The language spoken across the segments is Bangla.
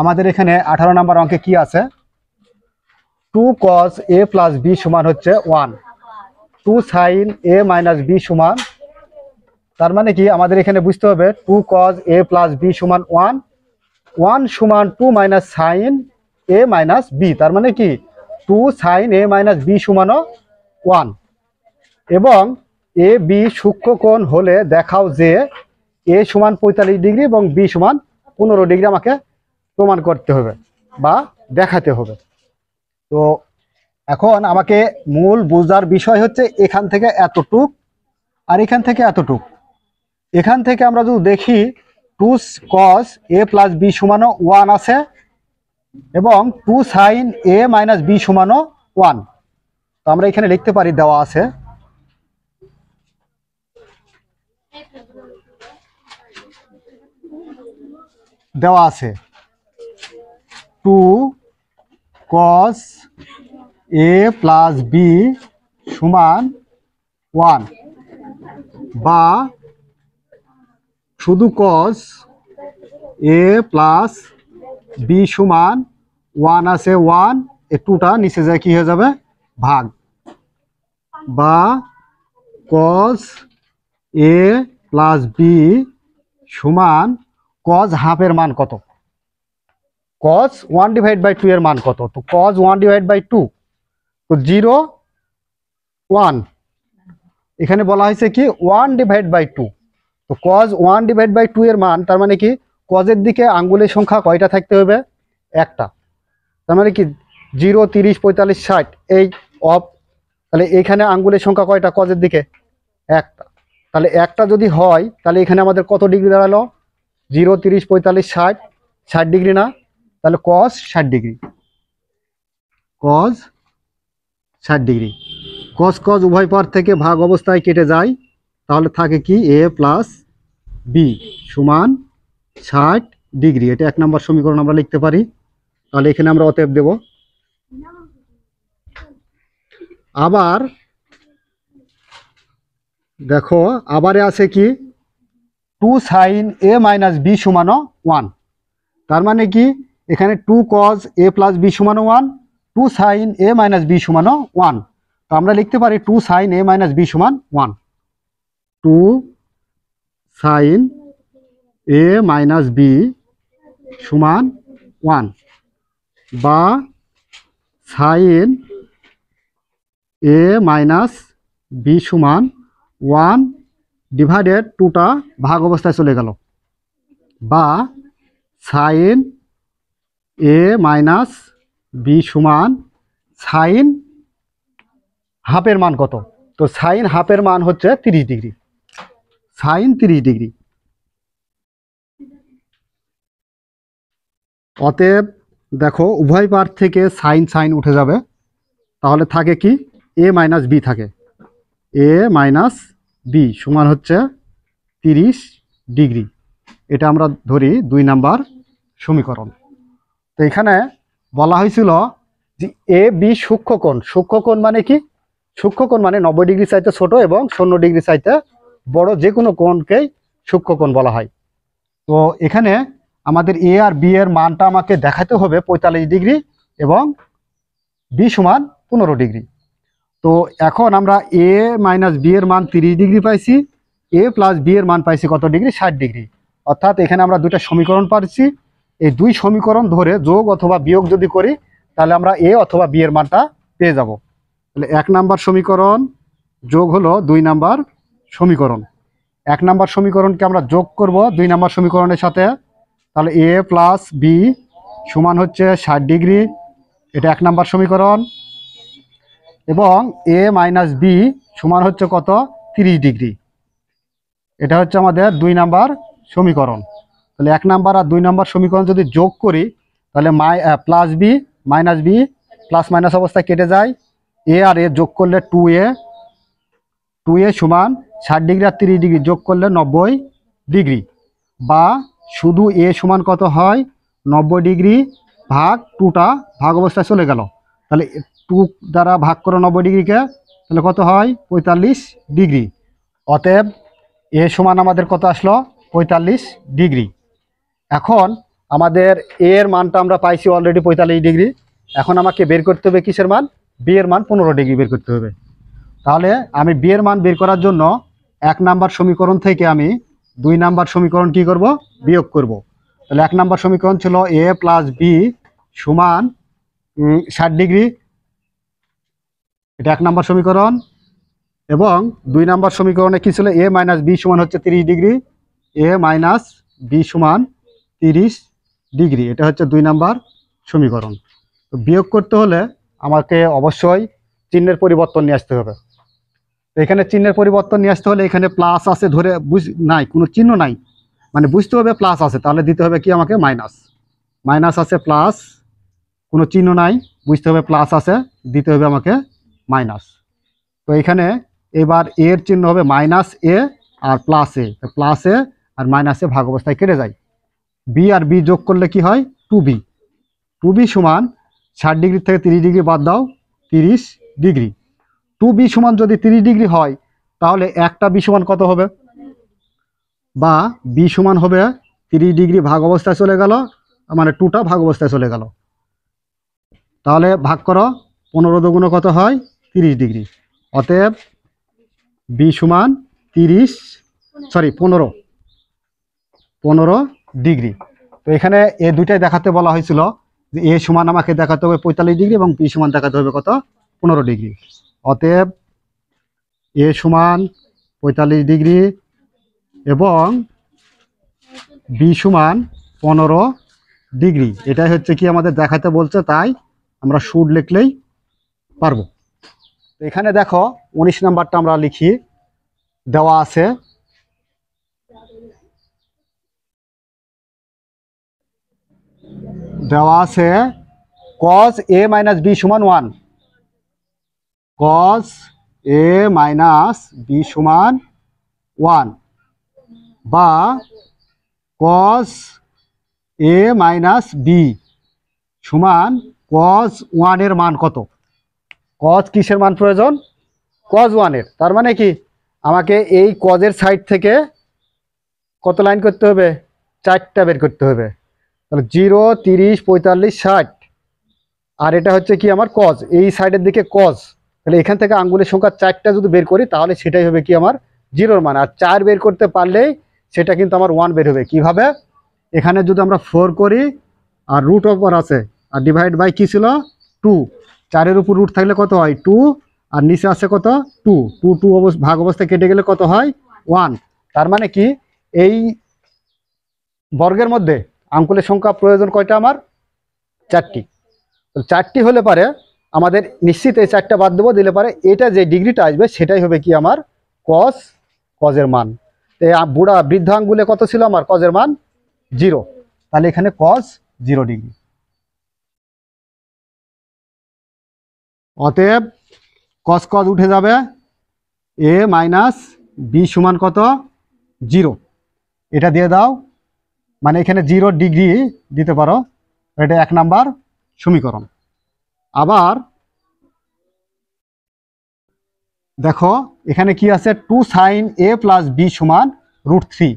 আমাদের এখানে আঠারো নাম্বার অঙ্কে কি আছে? Two cos A plus B সমান হচ্ছে one two sin A minus B সমান, তার মানে কি আমাদের এখানে বুঝতে হবে two cos A plus B সমান ওয়ান ওয়ান সমান two minus sin A minus B তার মানে কি two sin A minus B সমানও one এবং এ বি সূক্ষ্মকোণ হলে দেখাও যে এ সমান পঁয়তাল্লিশ ডিগ্রি এবং বি সমান পনেরো ডিগ্রি আমাকে প্রমাণ করতে হবে বা দেখাতে হবে। তো এখন আমাকে মূল বোঝার বিষয় হচ্ছে এখান থেকে এতটুক আর এখান থেকে এতটুক। এখান থেকে আমরা যদি দেখি two cos A plus B সমানও one আছে এবং two sin A minus B সমানও one তো আমরা এখানে লিখতে পারি দেওয়া আছে। দেওয়া আছে। Two cos A plus B সমান ওয়ান বা শুধু কস এ প্লাস বি সমান ওয়ান আছে ওয়ান, এ টুটা নিচে যায় কি হয়ে যাবে? ভাগ। বা কস এ প্লাস বি সমান কজ হাফের মান কত? Cos one divide by two এর মান কত? তো cos one divide by two তো জিরো ওয়ান এখানে বলা হয়েছে কি ওয়ান ডিভাইড বাই টু তো cos one divide by two এর মান, তার মানে কি কজের দিকে আঙ্গুলের সংখ্যা কয়টা থাকতে হবে? একটা। তার মানে কি জিরো তিরিশ, পঁয়তাল্লিশ, ষাট, এই অফ, তাহলে এখানে আঙ্গুলের সংখ্যা কয়টা? কজের দিকে একটা। তাহলে একটা যদি হয়, তাহলে এখানে আমাদের কত ডিগ্রি দাঁড়াল? জিরো তিরিশ, পঁয়তাল্লিশ, ষাট। ষাট ডিগ্রি না তাহলে কস ষাট ডিগ্রি। কজ ষাট ডিগ্রি। কস কজ উভয় পার থেকে ভাগ অবস্থায় কেটে যায়, তাহলে থাকে কি? এ প্লাস বি সমান ষাট ডিগ্রি। এটা এক নম্বর সমীকরণ আমরা লিখতে পারি। তাহলে এখানে আমরা অতএব দেব। আবার দেখো, আবারে আছে কি? Two sin A minus B সমানো one তার মানে কি? এখানে two cos A plus B সমানো one two sin A minus B সমানো one তো আমরা লিখতে পারি two sin A minus B সমান one two sin A minus B সমান ওয়ান বা সাইন এ মাইনাস বি সমান ওয়ান ডিভাইডেড টুটা ভাগ অবস্থায় চলে গেল। বা সাইন এ মাইনাস বি সমান সাইন হাফের মান কত? তো সাইন হাফের মান হচ্ছে তিরিশ ডিগ্রি। সাইন তিরিশ ডিগ্রি। অতএব দেখো, উভয় পার থেকে সাইন সাইন উঠে যাবে। তাহলে থাকে কি? এ মাইনাস বি থাকে। এ মাইনাস বি সমান হচ্ছে তিরিশ ডিগ্রি। এটা আমরা ধরি দুই নাম্বার সমীকরণ। তো এখানে বলা হয়েছিল যে এ, বি সূক্ষ্মকোণ। সূক্ষ্মকোণ মানে কি? সূক্ষ্মকোণ মানে নব্বই ডিগ্রি চাইতে ছোট এবং শূন্য ডিগ্রি চাইতে বড়, যে কোনো কোণকেই সূক্ষ্মকোণ বলা হয়। তো এখানে আমাদের এ আর বি এর মানটা আমাকে দেখাতে হবে পঁয়তাল্লিশ ডিগ্রি এবং বি সমান পনেরো ডিগ্রি। তো এখন আমরা এ মাইনাস বি এর মান তিরিশ ডিগ্রি পাইছি, এ প্লাস বি এর মান পাইছি কত ডিগ্রি? ষাট ডিগ্রি। অর্থাৎ এখানে আমরা দুটা সমীকরণ পাচ্ছি এই দুই সমীকরণ ধরে যোগ অথবা বিয়োগ যদি করি, তাহলে আমরা এ অথবা বি এর মানটা পেয়ে যাব। তাহলে এক নাম্বার সমীকরণ যোগ হলো দুই নাম্বার সমীকরণ। এক নাম্বার সমীকরণকে আমরা যোগ করব দুই নাম্বার সমীকরণের সাথে। তাহলে এ প্লাস বি সমান হচ্ছে ষাট ডিগ্রি। এটা এক নাম্বার সমীকরণ। এবং এ মাইনাস বি সমান হচ্ছে কত? তিরিশ ডিগ্রি। এটা হচ্ছে আমাদের দুই নাম্বার সমীকরণ। তাহলে এক নাম্বার আর দুই নাম্বার সমীকরণ যদি যোগ করি, তাহলে মাই plus B minus B plus minus অবস্থায় কেটে যায়। এ আর এ যোগ করলে টু এ টু এ সমান ষাট ডিগ্রি আর তিরিশ ডিগ্রি যোগ করলে নব্বই ডিগ্রি। বা শুধু এ সমান কত হয়? নব্বই ডিগ্রি ভাগ টুটা ভাগ অবস্থায় চলে গেল। তাহলে টু দ্বারা ভাগ করো নব্বই ডিগ্রিকে, তাহলে কত হয়? পঁয়তাল্লিশ ডিগ্রি। অতএব এ সমান আমাদের কত আসলো? পঁয়তাল্লিশ ডিগ্রি। এখন আমাদের এর মানটা আমরা পাইছি অলরেডি পঁয়তাল্লিশ ডিগ্রি এখন আমাকে বের করতে হবে কিসের মান? বি এর মান পনেরো ডিগ্রি বের করতে হবে। তাহলে আমি বি এর মান বের করার জন্য এক নাম্বার সমীকরণ থেকে আমি দুই নাম্বার সমীকরণ কি করব? বিয়োগ করব। তাহলে এক নাম্বার সমীকরণ ছিল এ প্লাস বি সমান ষাট ডিগ্রি এটা এক নাম্বার সমীকরণ। এবং দুই নাম্বার সমীকরণে কি ছিল? এ মাইনাস বি সমান হচ্ছে তিরিশ ডিগ্রি এ মাইনাস বি সমান তিরিশ ডিগ্রি, এটা হচ্ছে দুই নাম্বার সমীকরণ। তো বিয়োগ করতে হলে আমাকে অবশ্যই চিহ্নের পরিবর্তন নিয়ে আসতে হবে। এখানে চিহ্নের পরিবর্তন নিয়ে আসতে হলে এখানে প্লাস আছে ধরে বুঝ, নাই, কোনো চিহ্ন নাই। মানে বুঝতে হবে প্লাস আছে, তাহলে দিতে হবে কি আমাকে মাইনাস মাইনাস আছে প্লাস কোনো চিহ্ন নাই, বুঝতে হবে প্লাস আছে, দিতে হবে আমাকে মাইনাস তো এখানে এবার এর চিহ্ন হবে মাইনাস এ আর প্লাস এ প্লাস এ আর মাইনাস ভাগ অবস্থায় কেটে যায়। বি আর বি যোগ করলে কি হয়? Two B. টু বি সমান ষাট ডিগ্রি থেকে তিরিশ ডিগ্রি বাদ দাও, তিরিশ ডিগ্রি। টু বি সমান যদি তিরিশ ডিগ্রি হয়, তাহলে একটা বি সমান কত হবে? বা বি সমান হবে তিরিশ ডিগ্রি ভাগ অবস্থায় চলে গেল মানে টুটা ভাগ অবস্থায় চলে গেল। তাহলে ভাগ করো, পনেরো দুগুণ কত হয়? তিরিশ ডিগ্রি। অতএব বি সমান তিরিশ, সরি, পনেরো। পনেরো ডিগ্রি। তো এখানে এ দুইটাই দেখাতে বলা হয়েছিল যে এ সমান আমাকে দেখাতে হবে পঁয়তাল্লিশ ডিগ্রি এবং পি সমান দেখাতে হবে কত? পনেরো ডিগ্রি। অতএব এ সমান পঁয়তাল্লিশ ডিগ্রি এবং বি সমান পনেরো ডিগ্রি। এটাই হচ্ছে কি আমাদের দেখাতে বলছে, তাই আমরা সুদ লিখলেই পারব। এখানে দেখো, উনিশ নাম্বারটা আমরা লিখি, দেওয়া আছে দেওয়া আছে কজ এ মাইনাস বি সমান one cos A minus B সমান ওয়ান বা কস এ মাইনাস বি সমান কজ ওয়ানের মান কত? কজ কিসের মান প্রয়োজন? কজ ওয়ানের তার মানে কি? আমাকে এই কজের সাইড থেকে কত লাইন করতে হবে? চারটা বের করতে হবে। তাহলে জিরো, তিরিশ, পঁয়তাল্লিশ, ষাট। আর এটা হচ্ছে কি আমার কজ এই সাইডের দিকে কজ তাহলে এখান থেকে আঙ্গুলের সংখ্যা চারটা যদি বের করি, তাহলে সেটাই হবে কি আমার জিরোর মান। আর চার বের করতে পারলেই সেটা কিন্তু আমার ওয়ান বের হবে। কীভাবে? এখানে যদি আমরা ফোর করি, আর রুট ওপর আছে, আর ডিভাইড বাই কি ছিল? টু চারের উপর রুট থাকলে কত হয়? টু আর নিচে আছে কত? টু টু টু ভাগ অবস্থায় কেটে গেলে কত হয়? ওয়ান তার মানে কি? এই বর্গের মধ্যে আঙ্কুলের সংখ্যা প্রয়োজন কয়টা আমার? চারটি। তো চারটি হলে পারে আমাদের নিশ্চিত এই চারটা বাদ দেবো, দিলে পারে এটা যে ডিগ্রিটা আসবে সেটাই হবে কি আমার কস কজের মান। বুড়া বৃদ্ধ আঙ্গুলে কত ছিল আমার? কজের মান জিরো তাহলে এখানে কজ জিরো ডিগ্রি অতএব কস কজ উঠে যাবে এ মাইনাস বি সমান কত? জিরো এটা দিয়ে দাও। মানে এখানে জিরো ডিগ্রি দিতে পারো। এটা এক নাম্বার সমীকরণ। আবার দেখো, এখানে কি আছে? Two sin A plus B সমান root three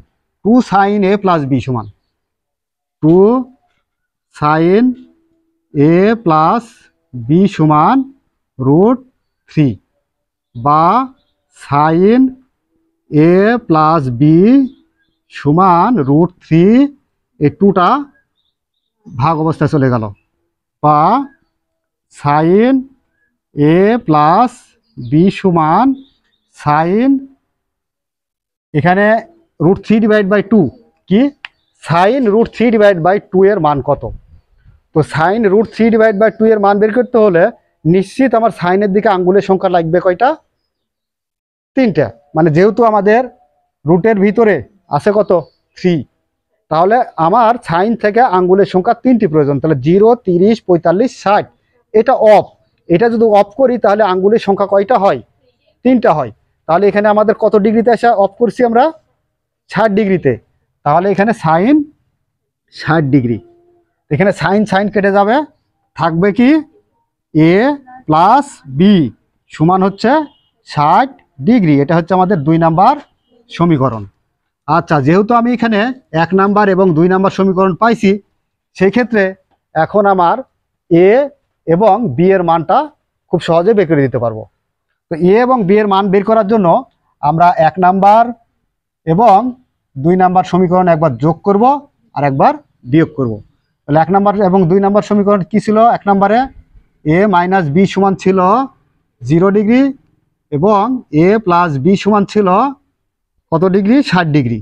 two sin A plus B সমান। Two sin A plus B সমান রুট থ্রি বা সাইন এ প্লাস বি সমান রুট থ্রি এই টুটা ভাগ অবস্থায় চলে গেল। বা সাইন এ প্লাস বি সমান সাইন এখানে root three divide by two কি? Sin root three divide by two এর মান কত? তো sin root three divide by two এর মান বের করতে হলে নিশ্চিত আমার সাইনের দিকে আঙ্গুলের সংখ্যা লাগবে কয়টা? তিনটা। মানে যেহেতু আমাদের রুটের ভিতরে আছে কত? থ্রি তাহলে আমার সাইন থেকে আঙ্গুলের সংখ্যা তিনটি প্রয়োজন। তাহলে জিরো তিরিশ, পঁয়তাল্লিশ, ষাট। এটা অফ এটা যদি অফ করি, তাহলে আঙ্গুলের সংখ্যা কয়টা হয়? তিনটা হয়। তাহলে এখানে আমাদের কত ডিগ্রিতে আসা অফ করছি আমরা? ষাট ডিগ্রিতে। তাহলে এখানে সাইন ষাট ডিগ্রি। এখানে সাইন সাইন কেটে যাবে। থাকবে কি? এ প্লাস বি সমান হচ্ছে ষাট ডিগ্রি। এটা হচ্ছে আমাদের দুই নাম্বার সমীকরণ। আচ্ছা যেহেতু আমি এখানে এক নাম্বার এবং দুই নাম্বার সমীকরণ পাইছি সেই ক্ষেত্রে এখন আমার এ এবং বি এর মানটা খুব সহজে বের করে দিতে পারব। তো এ এবং বি এর মান বের করার জন্য আমরা এক নাম্বার এবং দুই নাম্বার সমীকরণ একবার যোগ করব আর একবার বিয়োগ করব। তাহলে এক নাম্বার এবং দুই নাম্বার সমীকরণ কি ছিল? এক নাম্বারে এ মাইনাস বি সমান ছিল জিরো ডিগ্রি এবং এ প্লাস বি সমান ছিল কত ডিগ্রি? ষাট ডিগ্রি।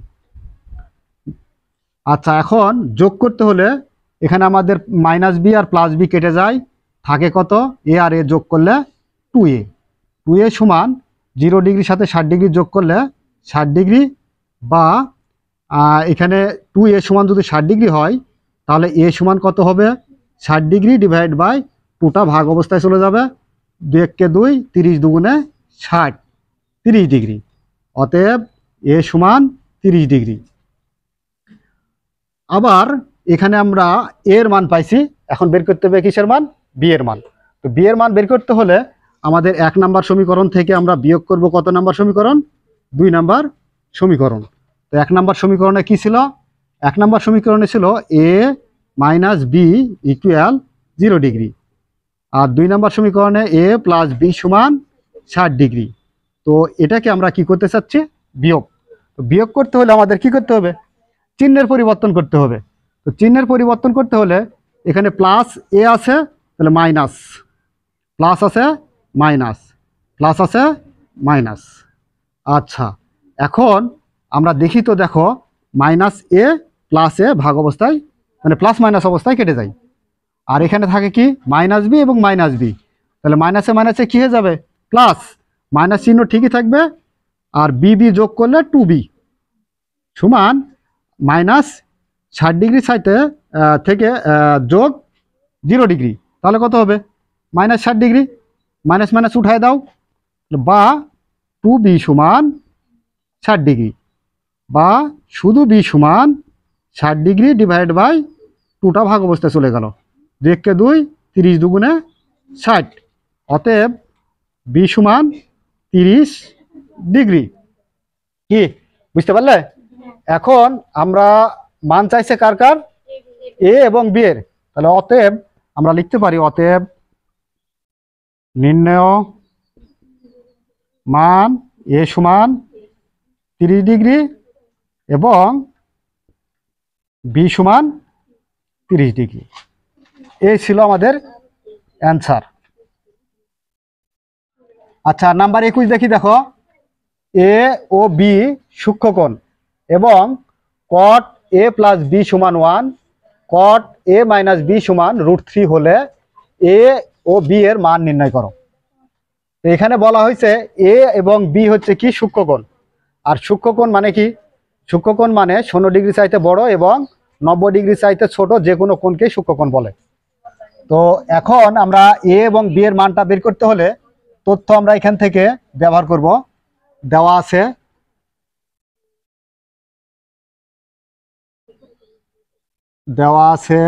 আচ্ছা এখন যোগ করতে হলে এখানে আমাদের মাইনাস বি আর প্লাস বি কেটে যায়। থাকে কত? এ আর এ যোগ করলে টু এ টু এ সমান জিরো ডিগ্রির সাথে ষাট ডিগ্রি যোগ করলে ষাট ডিগ্রি বা এখানে টু এ সমান যদি ষাট ডিগ্রি হয়, তাহলে এ সমান কত হবে? ষাট ডিগ্রি ডিভাইড বাই টুটা ভাগ অবস্থায় চলে যাবে। দুই এককে দুই, তিরিশ দুগুণে ষাট। তিরিশ ডিগ্রি। অতএব এ সমান তিরিশ ডিগ্রি। আবার এখানে আমরা এর মান পাইছি, এখন বের করতে হবে কিসের মান? বি এর মান। তো বি এর মান বের করতে হলে আমাদের এক নাম্বার সমীকরণ থেকে আমরা বিয়োগ করব কত নাম্বার সমীকরণ? দুই নাম্বার সমীকরণ। তো এক নাম্বার সমীকরণে কি ছিল? এক নাম্বার সমীকরণে ছিল A minus B equal zero degree. আর দুই নাম্বার সমীকরণে এ প্লাস বি সমান ষাট ডিগ্রি। তো এটাকে আমরা কি করতে চাচ্ছি? বিয়োগ। তো বিয়োগ করতে হলে আমাদের কি করতে হবে? চিহ্নের পরিবর্তন করতে হবে। তো চিহ্নের পরিবর্তন করতে হলে এখানে প্লাস এ আছে, তাহলে মাইনাস প্লাস আছে মাইনাস প্লাস আছে মাইনাস আচ্ছা এখন আমরা দেখি তো দেখো মাইনাস এ প্লাস এ ভাগ অবস্থায় মানে প্লাস মাইনাস অবস্থায় কেটে যায়। আর এখানে থাকে কি? মাইনাস বি এবং মাইনাস বি তাহলে মাইনাসে মাইনাসে কী হয়ে যাবে? প্লাস মাইনাস চিহ্ন ঠিকই থাকবে আর বি বি যোগ করলে টু বি সমান মাইনাস ষাট ডিগ্রি আহ, থেকে যোগ জিরো ডিগ্রি তাহলে কত হবে? মাইনাস ষাট ডিগ্রি মাইনাস মাইনাস উঠায় দাও। বা টু বি সমান ষাট ডিগ্রি বা শুধু বি সমান ষাট ডিগ্রি ডিভাইড বাই টুটা ভাগ অবস্থায় চলে গেল। দুইকে দুই তিরিশ দুগুণে ষাট। অতএব বি সমান তিরিশ ডিগ্রি। কি? বুঝতে পারলে? এখন আমরা মান চাইছে কার কার? এ এবং বি এর। তাহলে অতএব আমরা লিখতে পারি অতএব নির্ণয় মান এ সমান তিরিশ ডিগ্রি এবং বি সমান তিরিশ ডিগ্রি। এই ছিল আমাদের অ্যান্সার। আচ্ছা নাম্বার একুশ দেখি দেখো। এ ও বি সূক্ষ্মকোণ এবং কট এ প্লাস বি সমান one cot A minus B সমান রুট থ্রি হলে এ ও বি এর মান নির্ণয় করো। এখানে বলা হয়েছে এ এবং বি হচ্ছে কি সূক্ষ্মকোণ। আর সূক্ষ্মকোণ মানে কি? সূক্ষ্মকোণ মানে ষোলো ডিগ্রি চাইতে বড় এবং নব্বই ডিগ্রি চাইতে ছোট যে কোনো কোণকেই সূক্ষ্মকোণ বলে। তো এখন আমরা এ এবং বি এর মানটা বের করতে হলে তথ্য আমরা এখান থেকে ব্যবহার করব। দেওয়া আছে। দেওয়া আছে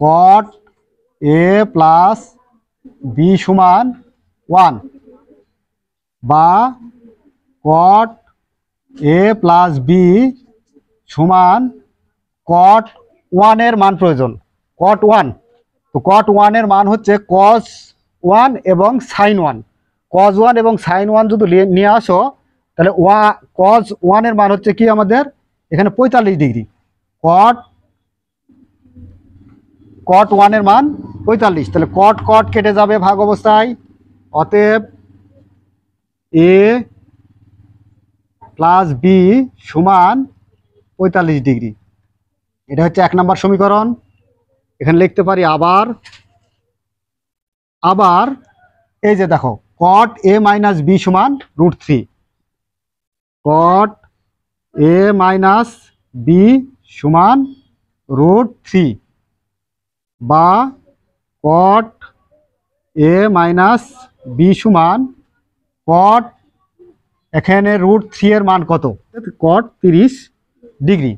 কট এ প্লাস বি সমান ওয়ান বা কট এ প্লাস বি সমান কট ওয়ানের মান প্রয়োজন। কট ওয়ান তো কট ওয়ানের মান হচ্ছে কস ওয়ান এবং সাইন ওয়ান কজ ওয়ান এবং সাইন ওয়ান যদি নিয়ে আসো, তাহলে ওয়া কজ ওয়ানের মান হচ্ছে কি আমাদের? এখানে পঁয়তাল্লিশ ডিগ্রি কট কট ওয়ানের মান পঁয়তাল্লিশ। তাহলে কট কট কেটে যাবে ভাগ অবস্থায়। অতএব এ প্লাস বি সমান পঁয়তাল্লিশ ডিগ্রি এটা হচ্ছে এক নম্বর সমীকরণ। এখানে লিখতে পারি আবার আবার, এই যে দেখো কট এ মাইনাস বি সমান root three cot A minus B সমান রুট থ্রি বা কট এ মাইনাস বি সমান কট এখানে রুট থ্রি এর মান কত? কট তিরিশ ডিগ্রি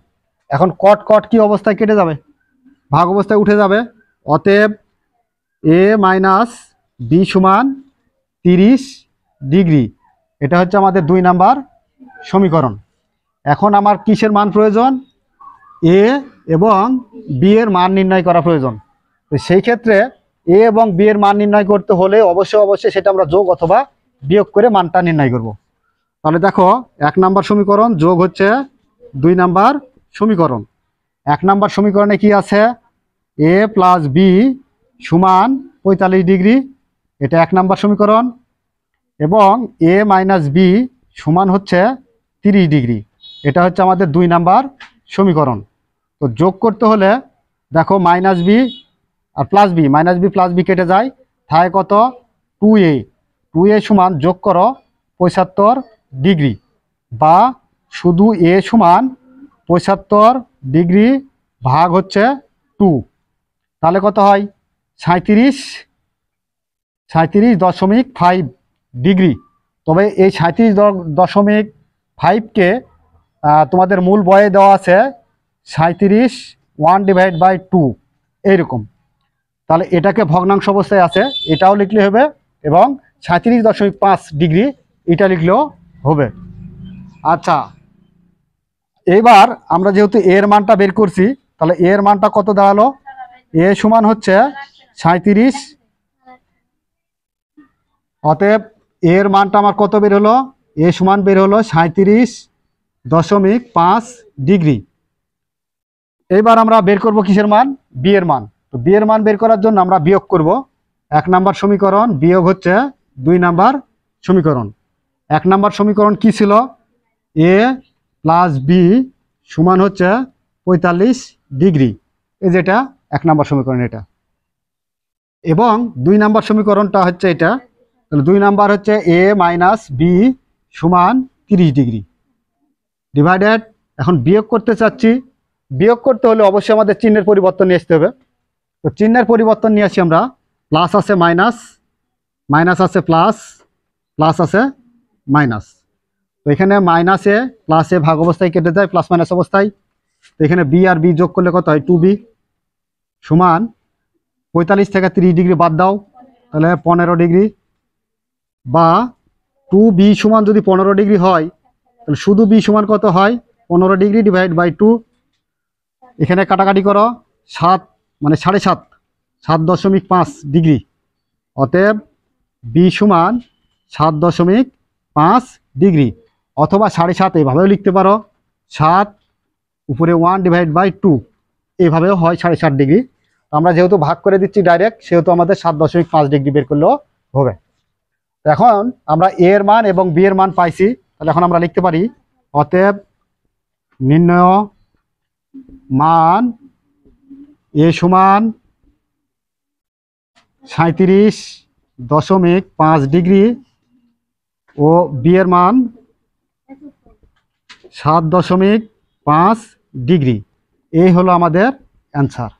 এখন কট কট কি অবস্থায় কেটে যাবে? ভাগ অবস্থায় উঠে যাবে। অতএব এ মাইনাস বি সমান তিরিশ ডিগ্রি। এটা হচ্ছে আমাদের দুই নাম্বার সমীকরণ। এখন আমার কিসের মান প্রয়োজন? এ এবং বি এর মান নির্ণয় করা প্রয়োজন। তো সেই ক্ষেত্রে এ এবং বি এর মান নির্ণয় করতে হলে অবশ্যই অবশ্যই সেটা আমরা যোগ অথবা বিয়োগ করে মানটা নির্ণয় করব। তাহলে দেখো, এক নাম্বার সমীকরণ যোগ হচ্ছে দুই নাম্বার সমীকরণ। এক নাম্বার সমীকরণে কি আছে? এ প্লাস বি সমান পঁয়তাল্লিশ ডিগ্রি এটা এক নাম্বার সমীকরণ এবং এ মাইনাস বি সমান হচ্ছে তিরিশ ডিগ্রি। এটা হচ্ছে আমাদের দুই নাম্বার সমীকরণ। তো যোগ করতে হলে দেখো মাইনাস বি আর plus B, minus B plus B কেটে যায়। থাকে কত? টু এ। টু এ সমান যোগ করো পঁচাত্তর ডিগ্রি বা শুধু এ সমান পঁচাত্তর ডিগ্রি ভাগ হচ্ছে টু। তাহলে কত হয়? সাঁত্রিশ সাঁত্রিশ দশমিক ফাইভ ডিগ্রি। তবে এই সাঁত্রিশ দশমিক ফাইভকে তোমাদের মূল বয়ে দেওয়া আছে সাঁত্রিশ ওয়ান ডিভাইড বাই টু এইরকম। তাহলে এটাকে ভগ্নাংশ অবস্থায় আছে, এটাও লিখলে হবে এবং সাঁত্রিশ দশমিক পাঁচ ডিগ্রি এটা লিখলেও হবে। আচ্ছা এইবার আমরা যেহেতু এর মানটা বের করছি, তাহলে এর মানটা কত দাঁড়াল? এ সমান হচ্ছে সাঁত্রিশ অতএব এর মানটা আমার কত বের হলো? এ সমান বের হলো সাঁত্রিশ দশমিক পাঁচ ডিগ্রি। এইবার আমরা বের করব কিসের মান? বি এর মান। তো বি এর মান বের করার জন্য আমরা বিয়োগ করব। এক নাম্বার সমীকরণ বিয়োগ হচ্ছে দুই নাম্বার সমীকরণ। এক নাম্বার সমীকরণ কি ছিল? এ প্লাস বি সমান হচ্ছে পঁয়তাল্লিশ ডিগ্রি। এই যেটা এক নাম্বার সমীকরণ এটা। এবং দুই নাম্বার সমীকরণটা হচ্ছে এটা। তাহলে দুই নাম্বার হচ্ছে এ মাইনাস বি সমান তিরিশ ডিগ্রি। ডিভাইডেড এখন বিয়োগ করতে চাচ্ছি। বিয়োগ করতে হলে অবশ্যই আমাদের চিহ্নের পরিবর্তন নিয়ে আসতে হবে। তো চিহ্নের পরিবর্তন নিয়ে আসি আমরা। প্লাস আছে মাইনাস মাইনাস আছে প্লাস প্লাস আছে মাইনাস তো এখানে মাইনাসে প্লাসে ভাগ অবস্থায় কেটে যায় প্লাস মাইনাস অবস্থায়। তো এখানে বি আর বি যোগ করলে কত হয়? টু বি সমান পঁয়তাল্লিশ থেকে তিরিশ ডিগ্রি বাদ দাও। তাহলে পনেরো ডিগ্রি বা টু বি সমান যদি পনেরো ডিগ্রি হয়, তাহলে শুধু বি সমান কত হয়? পনেরো ডিগ্রি ডিভাইড বাই টু এখানে কাটাকাটি করো, সাত মানে সাড়ে সাত সাত দশমিক পাঁচ ডিগ্রি। অতএব বি সমান সাত দশমিক পাঁচ ডিগ্রি, অথবা সাড়ে সাত এভাবেও লিখতে পারো। সাত উপরে ওয়ান ডিভাইড বাই টু এভাবেও হয় সাড়ে সাত ডিগ্রি। আমরা যেহেতু ভাগ করে দিচ্ছি ডাইরেক্ট সেহেতু আমাদের সাত দশমিক পাঁচ ডিগ্রি বের করলেও হবে। এখন আমরা এ এর মান এবং বি এর মান পাইছি। তাহলে এখন আমরা লিখতে পারি, অতএব নির্ণয় মান এ সমান সাঁত্রিশ দশমিক পাঁচ ডিগ্রি ও বি এর মান সাত দশমিক পাঁচ ডিগ্রি। এই হলো আমাদের অ্যান্সার।